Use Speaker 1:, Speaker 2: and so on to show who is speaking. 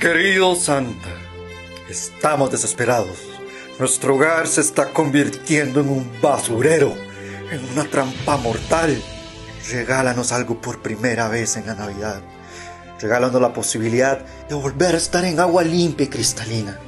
Speaker 1: Querido Santa, estamos desesperados. Nuestro hogar se está convirtiendo en un basurero, en una trampa mortal. Regálanos algo por primera vez en la Navidad. Regálanos la posibilidad de volver a estar en agua limpia y cristalina.